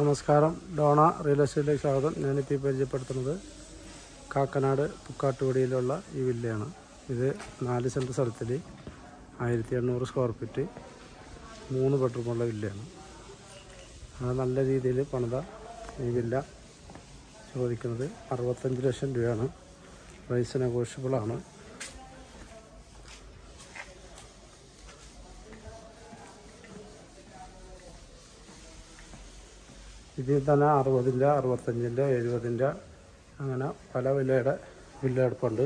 നമസ്കാരം. Donna real എസ്റ്റേറ്റിലേക്ക് സ്വാഗതം. ഞാനിപ്പോൾ ഈ പരിചയപ്പെടുത്തുന്നത് കാക്കനാട് പുക്കാട്ടുപടിയിലുള്ള ഈ വില്ലയാണ്. ഇത് നാല് സെന്റ് സ്ഥലത്തിൽ ആയിരത്തി എണ്ണൂറ് സ്ക്വയർ ഫീറ്റ് മൂന്ന് ബെഡ്റൂമുള്ള വില്ലയാണ്. അത് നല്ല രീതിയിൽ പണിത ഈ വില്ല ചോദിക്കുന്നത് അറുപത്തഞ്ച് ലക്ഷം രൂപയാണ്. പ്രൈസ് നെഗോഷ്യബിളാണ് ഇതിൽ തന്നെ അറുപതിന്റെ അറുപത്തഞ്ചിന്റെ എഴുപതിന്റെ അങ്ങനെ പല വിലയുടെ വില്ല എടുപ്പുണ്ട്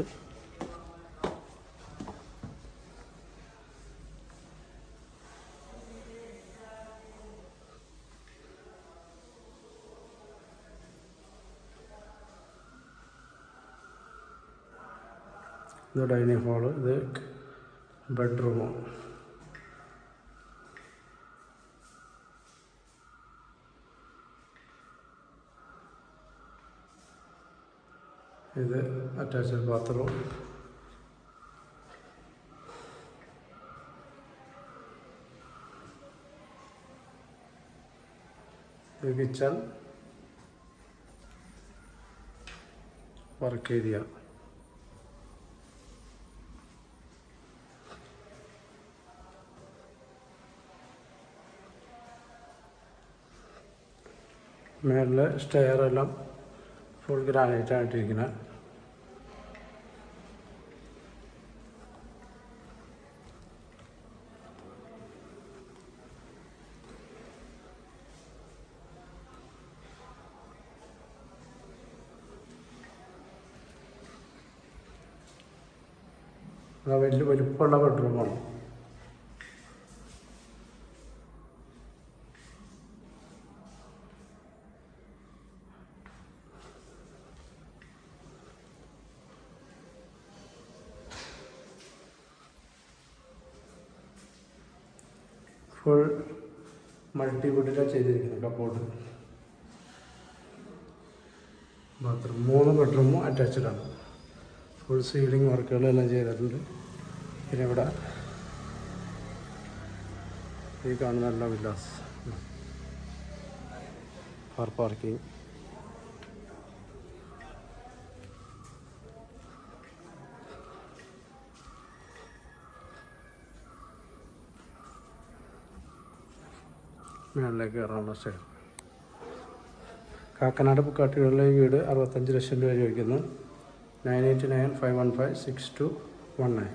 ഇത് ഡൈനിങ് ഹാൾ ഇത് ബെഡ്റൂമ് ഇത് അറ്റാച്ച്ഡ് ബാത്റൂം ഇത് കിച്ചൺ വർക്ക് ഏരിയ മേളിലെ സ്റ്റെയർ എല്ലാം ഫുൾ ഗ്രാനൈറ്റ് ആയിട്ടിരിക്കുന്നത് അത് വലിയ വലിപ്പമുള്ള ബെഡ്റൂമാണ് ഫുൾ മൾട്ടിവുഡിലാണ് ചെയ്തിരിക്കുന്നത്. കപ്പോട്ട് ബാത്റൂം മൂന്ന് ബെഡ്റൂമും അറ്റാച്ച്ഡ് ആണ്. ഫുൾ സീലിംഗ് വർക്കുകളെല്ലാം ചെയ്തിട്ടുണ്ട്. പിന്നെ ഇവിടെ ഈ കാണുന്ന എല്ലാ വില്ലാസ് കാർ പാർക്കിംഗ് മേളിലേക്ക് കയറാനുള്ള സ്റ്റെയർ കാക്കനാട് പുക്കാട്ടികളിലെ വീട് അറുപത്തഞ്ച് ലക്ഷം രൂപ ചോദിക്കുന്നു. Nine eight nine five one five six two one nine.